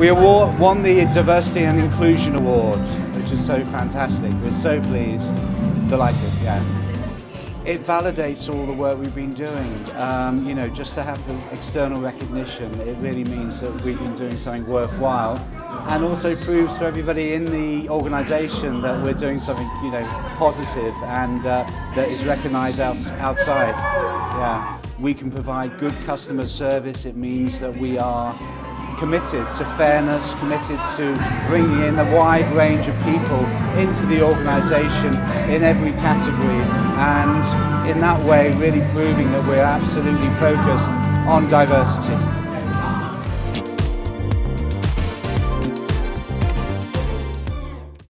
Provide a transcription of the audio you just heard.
We award, won the Diversity and Inclusion Award, which is so fantastic. We're so pleased, delighted, yeah. It validates all the work we've been doing. Um, you know, just to have the external recognition, it really means that we've been doing something worthwhile and also proves to everybody in the organisation that we're doing something, you know, positive and uh, that is recognised out, outside. Yeah, we can provide good customer service. It means that we are committed to fairness, committed to bringing in a wide range of people into the organisation in every category and in that way really proving that we're absolutely focused on diversity.